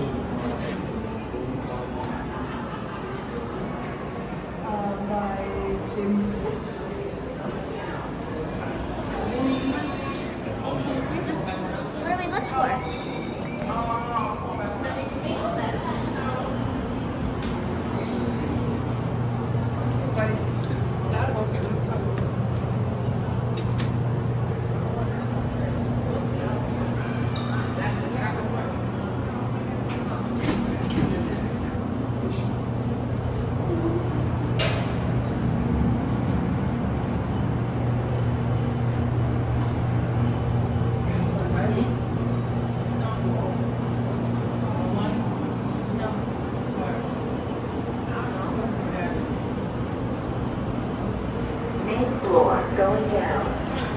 What going down.